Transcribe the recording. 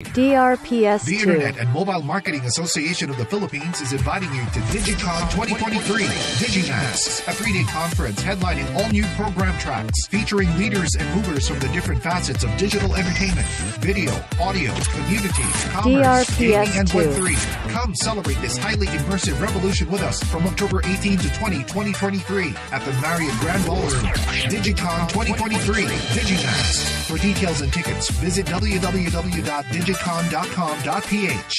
The DRPS2. Internet and Mobile Marketing Association of the Philippines is inviting you to DigiCon 2023 DigiMax, a three-day conference headlining all new program tracks featuring leaders and movers from the different facets of digital entertainment, video, audio, community, commerce, gaming, and DRPS2. Web3. Come celebrate this highly immersive revolution with us from October 18 to 20, 2023 at the Marriott Grand Ballroom. DigiCon 2023 DigiMax. For details and tickets, visit www.digicon.com.ph.